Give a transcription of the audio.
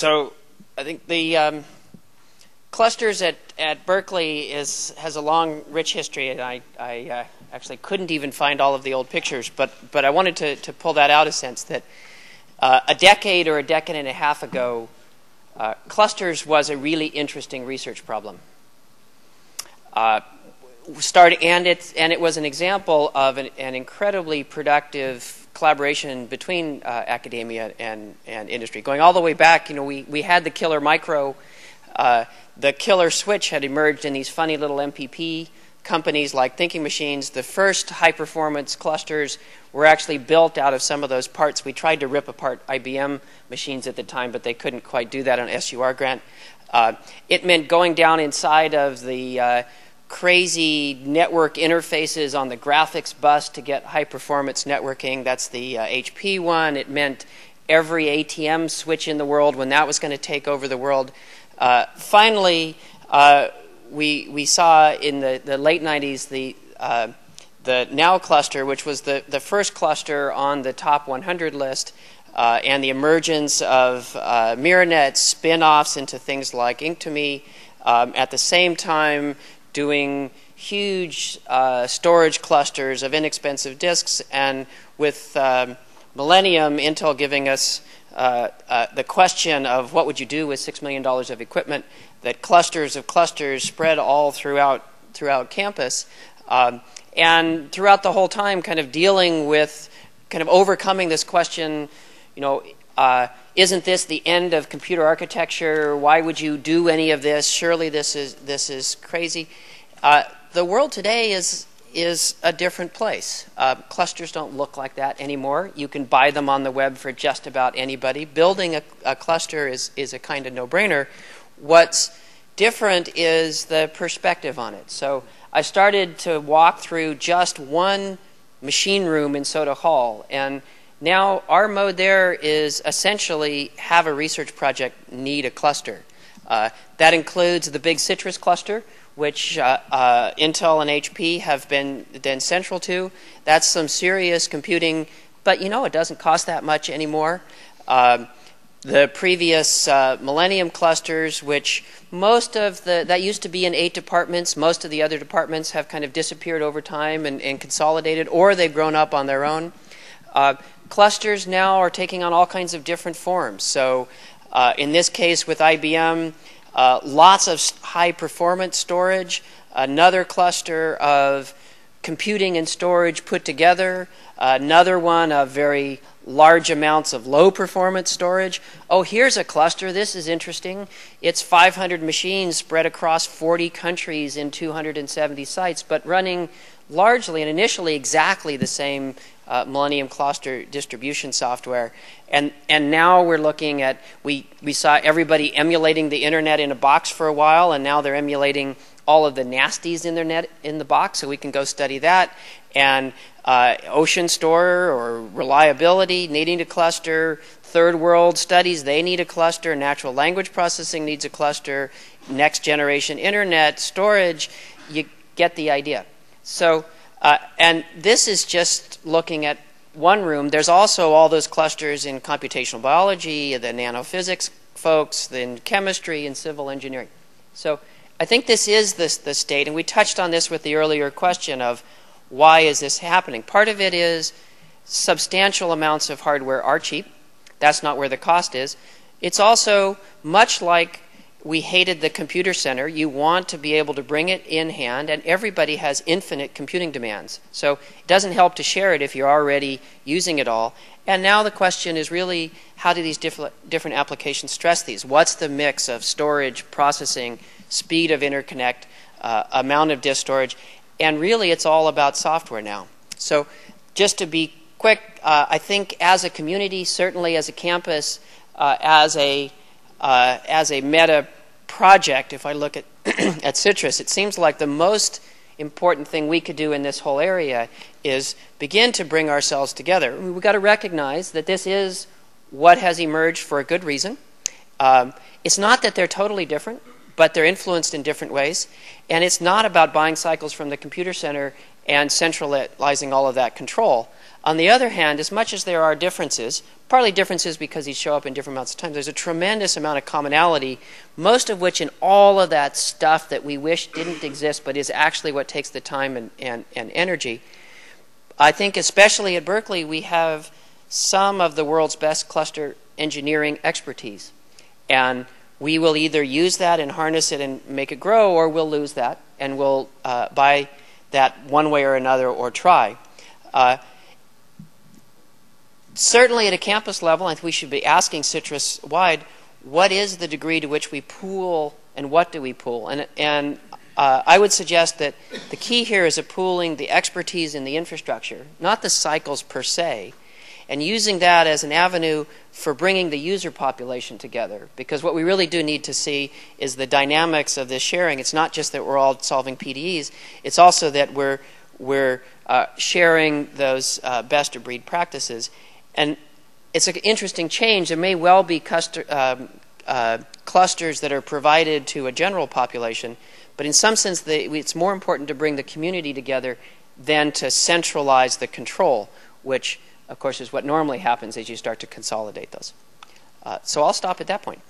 So I think the um, clusters at, at Berkeley is, has a long, rich history, and I, I uh, actually couldn't even find all of the old pictures, but, but I wanted to, to pull that out a sense that uh, a decade or a decade and a half ago, uh, clusters was a really interesting research problem. Uh, start, and, it's, and it was an example of an, an incredibly productive collaboration between uh, academia and, and industry. Going all the way back, you know, we, we had the killer micro. Uh, the killer switch had emerged in these funny little MPP companies like Thinking Machines. The first high performance clusters were actually built out of some of those parts. We tried to rip apart IBM machines at the time, but they couldn't quite do that on SUR grant. Uh, it meant going down inside of the uh, crazy network interfaces on the graphics bus to get high performance networking. That's the uh, HP one. It meant every ATM switch in the world when that was going to take over the world. Uh, finally, uh, we, we saw in the, the late 90s the, uh, the Now cluster, which was the, the first cluster on the top 100 list. Uh, and the emergence of uh, Myrinet spin offs into things like Inktomi. Um, at the same time, doing huge uh, storage clusters of inexpensive disks, and with um, Millennium, Intel giving us uh, uh, the question of what would you do with $6 million of equipment, that clusters of clusters spread all throughout, throughout campus. Um, and throughout the whole time, kind of dealing with, kind of overcoming this question, you know, uh, isn't this the end of computer architecture? Why would you do any of this? Surely this is this is crazy. Uh, the world today is is a different place. Uh, clusters don't look like that anymore. You can buy them on the web for just about anybody. Building a, a cluster is is a kind of no brainer. What's different is the perspective on it. So I started to walk through just one machine room in Soda Hall and now, our mode there is essentially have a research project need a cluster. Uh, that includes the big CITRIS cluster, which uh, uh, Intel and HP have been, then central to. That's some serious computing, but you know, it doesn't cost that much anymore. Um, the previous uh, Millennium clusters, which most of the, that used to be in eight departments, most of the other departments have kind of disappeared over time and, and consolidated, or they've grown up on their own. Uh, clusters now are taking on all kinds of different forms. So, uh, in this case with IBM, uh, lots of high performance storage, another cluster of computing and storage put together, another one of very large amounts of low performance storage. Oh, here's a cluster. This is interesting. It's 500 machines spread across 40 countries in 270 sites, but running largely and initially exactly the same uh, Millennium Cluster distribution software. And, and now we're looking at, we, we saw everybody emulating the internet in a box for a while, and now they're emulating all of the nasties in their net in the box, so we can go study that. And uh, OceanStore or reliability, needing a cluster, third world studies, they need a cluster, natural language processing needs a cluster, next generation internet, storage, you get the idea. So uh, and this is just looking at one room. There's also all those clusters in computational biology, the nanophysics folks, in chemistry and civil engineering. So I think this is this, the state, and we touched on this with the earlier question of why is this happening. Part of it is substantial amounts of hardware are cheap. That's not where the cost is. It's also much like we hated the computer center. You want to be able to bring it in hand, and everybody has infinite computing demands. So it doesn't help to share it if you're already using it all. And now the question is really how do these different, different applications stress these? What's the mix of storage, processing, speed of interconnect, uh, amount of disk storage? And really, it's all about software now. So just to be quick, uh, I think as a community, certainly as a campus, uh, as a uh, as a meta project, if I look at, at CITRIS, it seems like the most important thing we could do in this whole area is begin to bring ourselves together. We've got to recognize that this is what has emerged for a good reason. Um, it's not that they're totally different, but they're influenced in different ways. And it's not about buying cycles from the computer center and centralizing all of that control. On the other hand, as much as there are differences, partly differences because these show up in different amounts of time, there's a tremendous amount of commonality, most of which in all of that stuff that we wish didn't exist but is actually what takes the time and, and, and energy. I think, especially at Berkeley, we have some of the world's best cluster engineering expertise. And we will either use that and harness it and make it grow, or we'll lose that and we'll uh, buy that one way or another or try. Uh, certainly at a campus level, I think we should be asking CITRIS wide what is the degree to which we pool and what do we pool? And, and uh, I would suggest that the key here is a pooling the expertise in the infrastructure, not the cycles per se, and using that as an avenue for bringing the user population together. Because what we really do need to see is the dynamics of this sharing. It's not just that we're all solving PDEs, it's also that we're, we're uh, sharing those uh, best of breed practices. And it's an interesting change. There may well be um, uh, clusters that are provided to a general population, but in some sense, it's more important to bring the community together than to centralize the control, which, of course, is what normally happens as you start to consolidate those. Uh, so I'll stop at that point.